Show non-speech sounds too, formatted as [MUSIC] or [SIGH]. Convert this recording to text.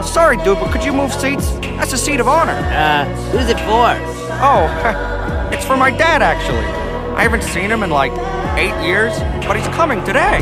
Uh, sorry, dude, but could you move seats? That's a seat of honor. Uh, who's it for? Oh, [LAUGHS] it's for my dad, actually. I haven't seen him in like eight years, but he's coming today.